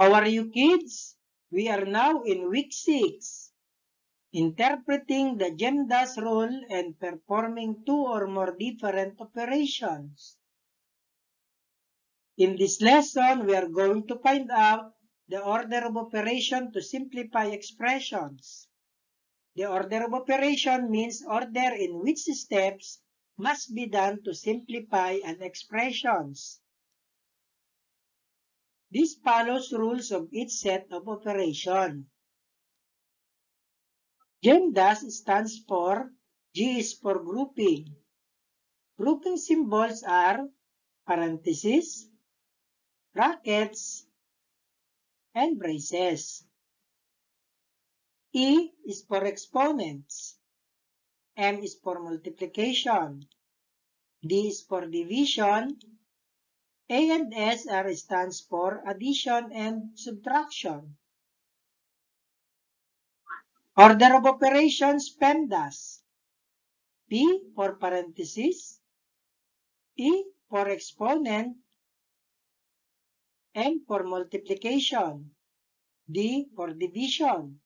How are you kids? We are now in week 6. Interpreting the GEMDAS rule and performing two or more different operations. In this lesson, we are going to find out the order of operation to simplify expressions. The order of operation means order in which steps must be done to simplify an expressions. This follows rules of each set of operation. GEMDAS stands for G is for grouping. Grouping symbols are parentheses, brackets, and braces. E is for exponents. M is for multiplication. D is for division. A and S are stands for addition and subtraction. Order of operations PEMDAS. P for parenthesis. E for exponent. M for multiplication. D for division.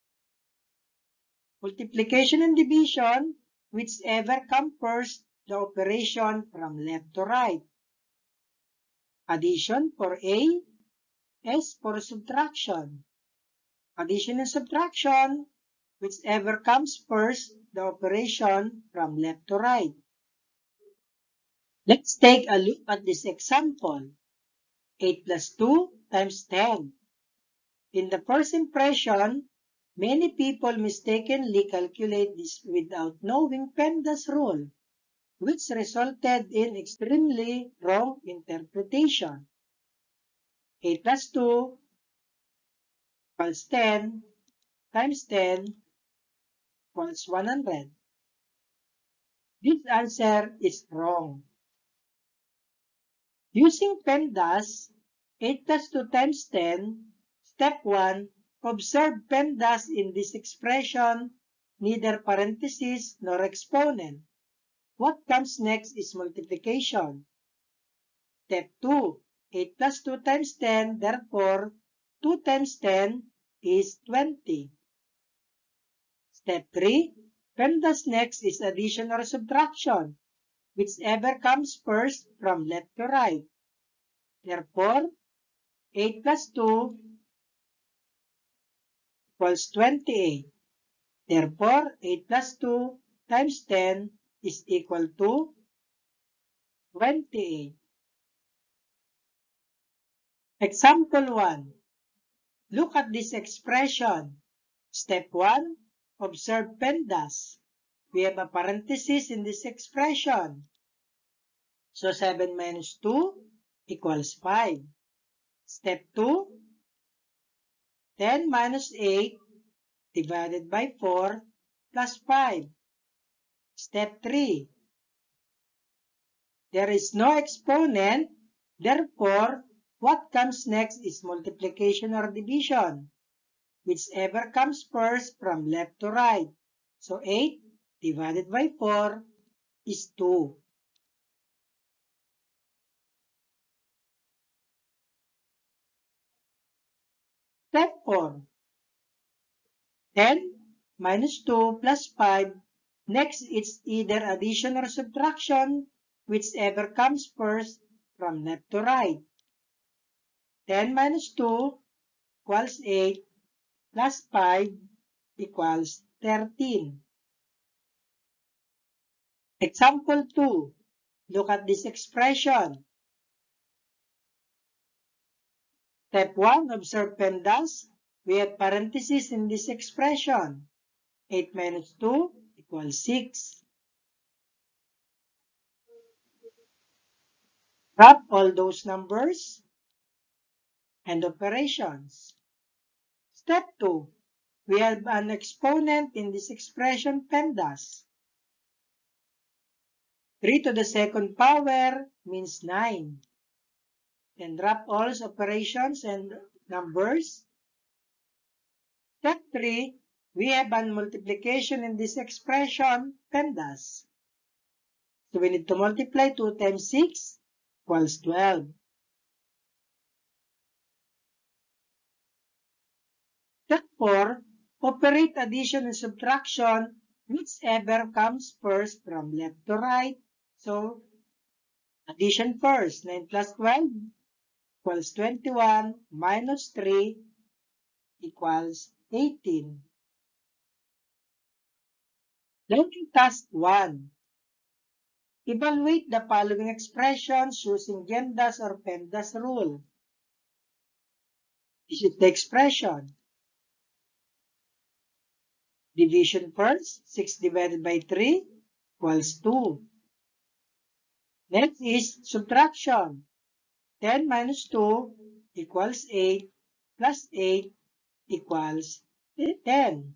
Multiplication and division, whichever come first, the operation from left to right. Addition for A, S for subtraction. Addition and subtraction, whichever comes first, the operation from left to right. Let's take a look at this example. 8 plus 2 times 10. In the first impression, many people mistakenly calculate this without knowing PEMDAS rule, which resulted in extremely wrong interpretation. 8 plus 2 equals 10 times 10 equals 100. This answer is wrong. Using PEMDAS, 8 plus 2 times 10, step 1, observe PEMDAS in this expression, neither parenthesis nor exponent. What comes next is multiplication. Step 2, 8 plus 2 times 10, therefore, 2 times 10 is 20. Step 3, PEMDAS next is addition or subtraction whichever comes first from left to right. Therefore, 8 plus 2 equals 28. Therefore, 8 plus 2 times 10 is equal to 28. Example 1. Look at this expression. Step 1. Observe PEMDAS. We have a parenthesis in this expression. So 7 minus 2 equals 5. Step 2, 10 minus 8 divided by 4 plus 5. Step 3, there is no exponent, therefore, what comes next is multiplication or division, whichever comes first from left to right. So 8 divided by 4 is 2. Step 4. 10 minus 2 plus 5. Next, it's either addition or subtraction, whichever comes first from left to right. 10 minus 2 equals 8 plus 5 equals 13. Example 2. Look at this expression. Step 1, observe PEMDAS. We have parentheses in this expression. 8 minus 2 equals 6. Wrap all those numbers and operations. Step 2, we have an exponent in this expression PEMDAS. 3 to the second power means 9. Then drop all operations and numbers. Step 3, we have a multiplication in this expression, PEMDAS. So we need to multiply 2 times 6 equals 12. Step 4, operate addition and subtraction whichever comes first from left to right. So, addition first. 9 plus 12 equals 21 minus 3 equals 18. Learning task 1. Evaluate the following expressions using Gendas or Pendas rule. This is the expression. Division first, 6 divided by 3 equals 2. Next is subtraction. 10 minus 2 equals 8 plus 8 equals 10.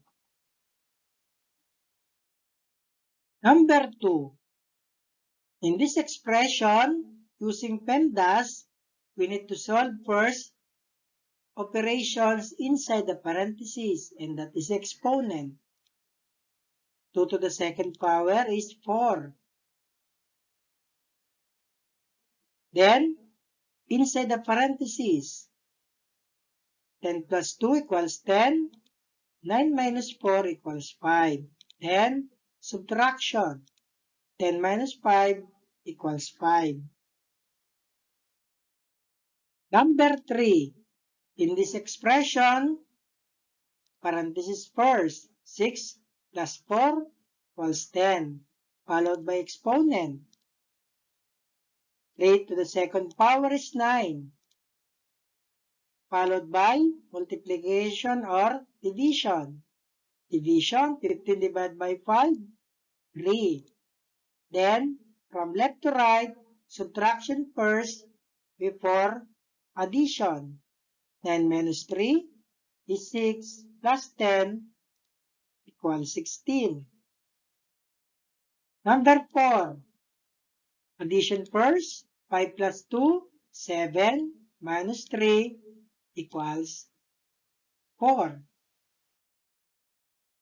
Number 2. In this expression, using PEMDAS, we need to solve first operations inside the parentheses, and that is exponent. 2 to the second power is 4. Then, inside the parentheses, 10 plus 2 equals 10. 9 minus 4 equals 5. Then, subtraction. 10 minus 5 equals 5. Number 3. In this expression, parenthesis first, 6 plus 4 equals 10, followed by exponent. 3 to the second power is 9, followed by multiplication or division. Division, 15 divided by 5, 3. Then, from left to right, subtraction first before addition. 9 minus 3 is 6 plus 10 equals 16. Number 4. Addition first. 5 plus 2, 7 minus 3 equals 4.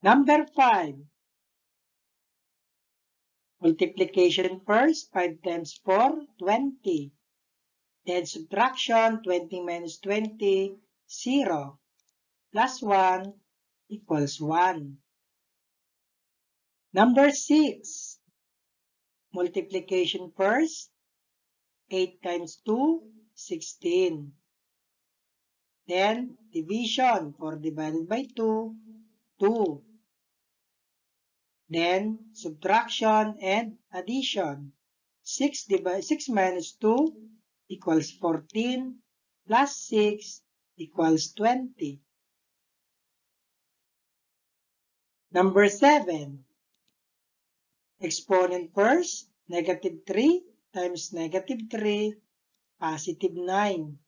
Number 5. Multiplication first. 5 times 4, 20. Then subtraction, 20 minus 20, 0. Plus 1 equals 1. Number 6. Multiplication first. 8 times 2, 16. Then, division. 4 divided by 2, 2. Then, subtraction and addition. 6, divided, 6 minus 2 equals 14 plus 6 equals 20. Number 7. Exponent first, negative 3 times negative 3, positive 9.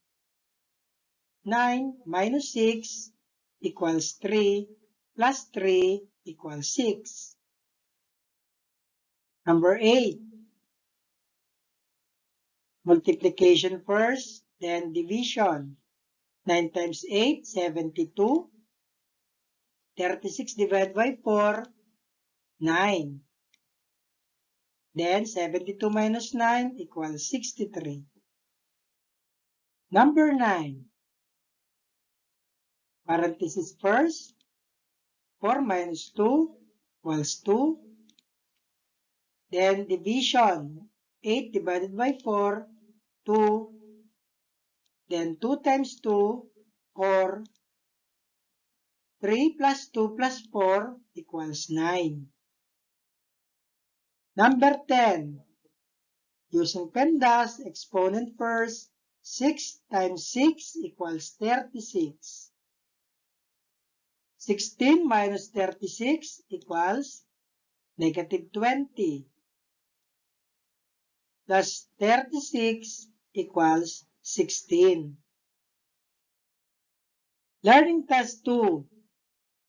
9 minus 6 equals 3 plus 3 equals 6. Number 8. Multiplication first, then division. 9 times 8, 72. 36 divided by 4, 9. Then 72 minus 9 equals 63. Number 9. Parenthesis first. 4 minus 2 equals 2. Then division. 8 divided by 4, 2. Then 2 times 2, 4. 3 plus 2 plus 4 equals 9. Number 10. Using PEMDAS, exponent first, 6 times 6 equals 36. 16 minus 36 equals negative 20. Plus 36 equals 16. Learning test 2.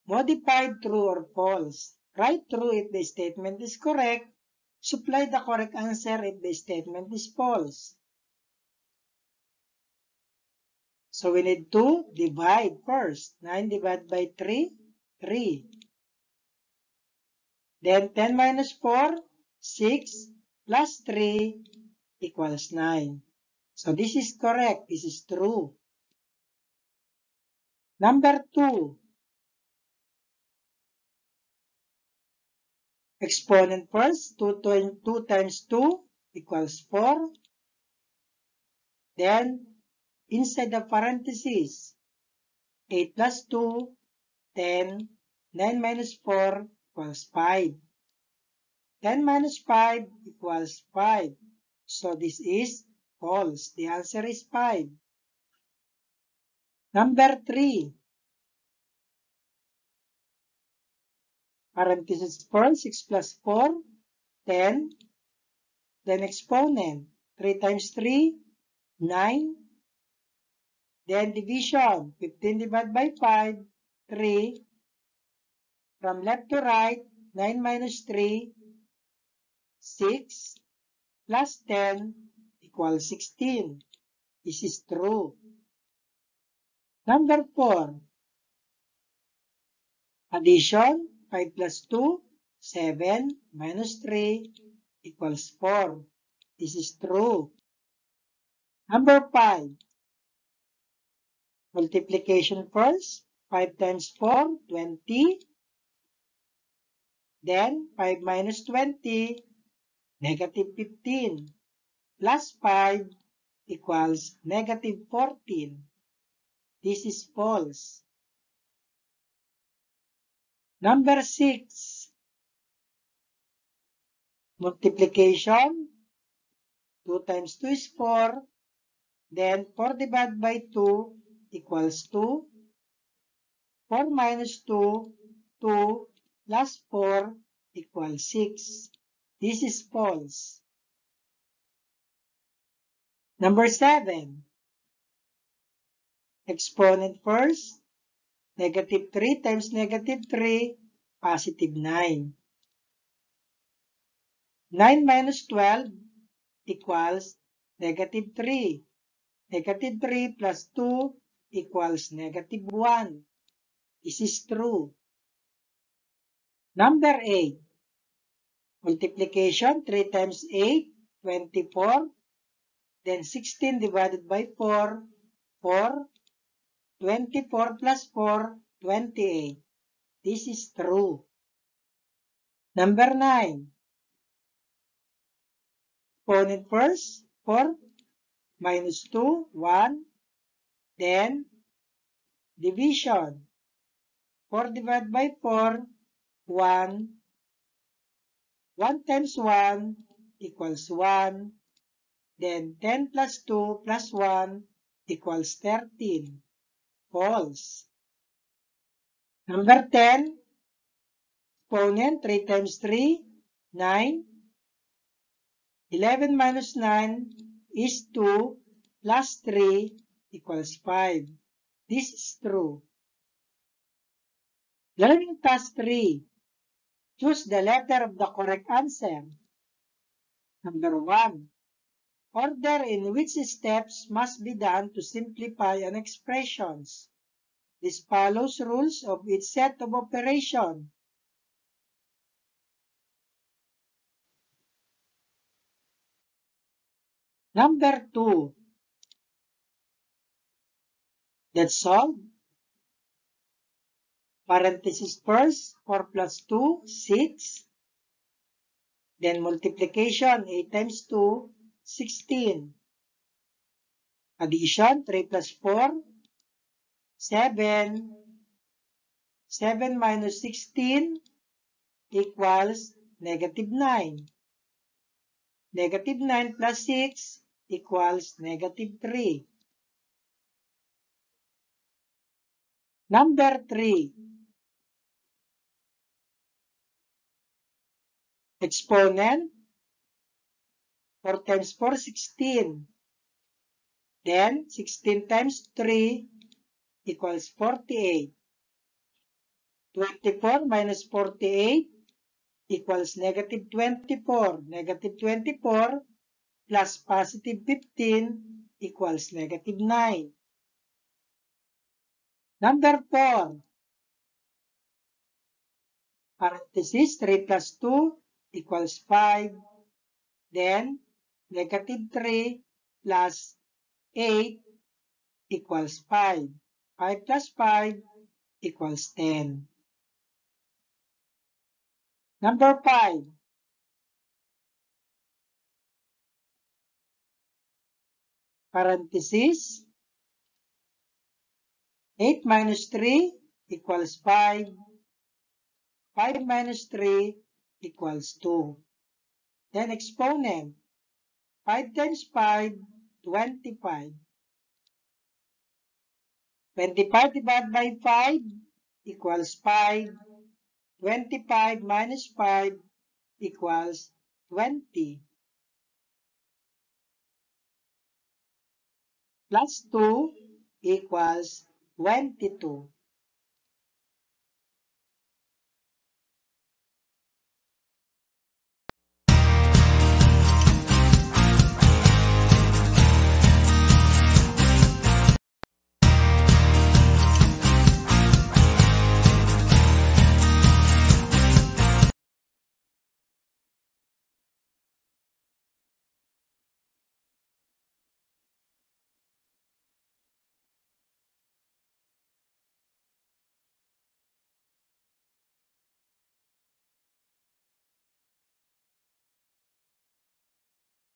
Modified true or false. Write true if the statement is correct. Supply the correct answer if the statement is false. So we need to divide first. 9 divided by 3, 3. Then 10 minus 4, 6 plus 3 equals 9. So this is correct. This is true. Number 2. Exponent first, 2, 2 times 2 equals 4. Then, inside the parentheses, 8 plus 2, 10, 9 minus 4 equals 5. 10 minus 5 equals 5. So this is false. The answer is 5. Number 3. Parenthesis first, 6 plus 4, 10. Then exponent, 3 times 3, 9. Then division, 15 divided by 5, 3. From left to right, 9 minus 3, 6 plus 10 equals 16. This is true. Number 4. Addition, 5 plus 2, 7 minus 3 equals 4. This is true. Number 5. Multiplication first. 5 times 4, 20. Then 5 minus 20, negative 15. Plus 5 equals negative 14. This is false. Number 6. Multiplication. 2 times 2 is 4. Then 4 divided by 2 equals 2. 4 minus 2, 2 plus 4 equals 6. This is false. Number 7. Exponent first. Negative 3 times negative 3, positive 9. 9 minus 12 equals negative 3. Negative 3 plus 2 equals negative 1. This is true. Number 8. Multiplication, 3 times 8, 24. Then 16 divided by 4, 4. 24 plus 4, 28. This is true. Number 9. Exponent first, 4 minus 2, 1. Then, division. 4 divided by 4, 1. 1 times 1 equals 1. Then 10 plus 2 plus 1 equals 13. False. Number 10. Exponent 3 times 3, 9. 11 minus 9 is 2 plus 3 equals 5. This is true. Learning task 3. Choose the letter of the correct answer. Number 1. Order in which steps must be done to simplify an expressions. This follows rules of each set of operation. Number 2. Let's solve. Parenthesis first, 4 plus 2, 6. Then multiplication, 8 times 2, 16. Addition, 3 plus 4, 7. 7 minus 16 equals negative 9. Negative 9 plus 6 equals negative 3. Number 3. Exponent 4 times 4, 16. Then, 16 times 3 equals 48. 24 minus 48 equals negative 24. Negative 24 plus positive 15 equals negative 9. Number 4. Parenthesis 3 plus 2 equals 5. Then, negative 3 plus 8 equals 5. 5 plus 5 equals 10. Number 5. Parenthesis. 8 minus 3 equals 5. 5 minus 3 equals 2. Then exponent. 5 times 5, 25. 25 divided by 5 equals 5. 25 minus 5 equals 20. Plus 2 equals 22.